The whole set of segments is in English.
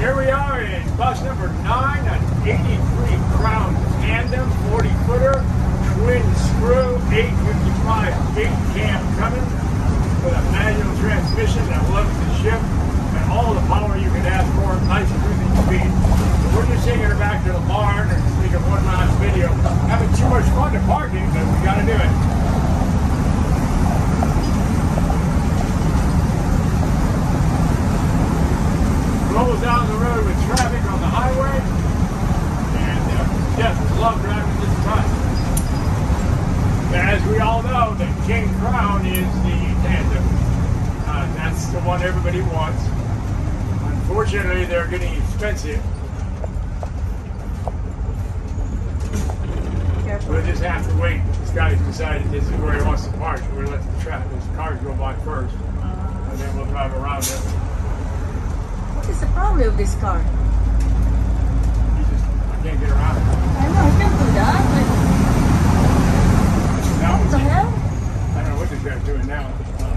Here we are in bus number 9, an 83 Crown Tandem 40 footer, twin screw, 855 big cam Cummins with a manual transmission that loves to shift and all the power you can ask for, nice cruising speed. We're just taking her back to the barn and taking one last video. Having too much fun to parking, but we gotta do it. rolls down the road with traffic on the highway, and uh, just love driving this truck. As we all know, the King Crown is the tandem. Uh, that's the one everybody wants. Unfortunately, they're getting expensive. We'll just have to wait. This guy's decided this is where he wants to park. So we're let the traffic, the cars go by first, and then we'll drive around it. What is the problem with this car? He just, I can't get around it. I know, I can do that. Now, What the hell? I don't know what this guy's doing now. Uh,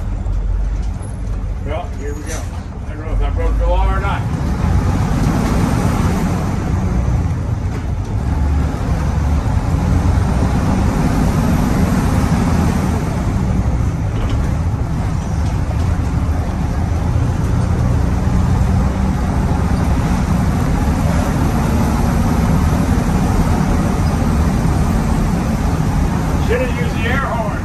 well, here we go. I don't know if I broke the law or not. Should have used the air horn.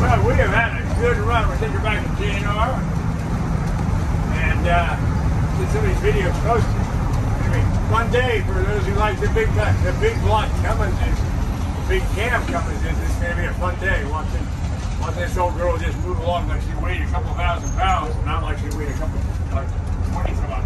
Well, we have had a good run. We're taking back to GNR. And uh, get some of these videos posted. Anyway, fun day for those who like the big the big block Cumminses, the big cam Cumminses. It's going to be a fun day watching, watching this old girl just move along like she weighed a couple thousand pounds, not like she weighed a couple, like 20 some.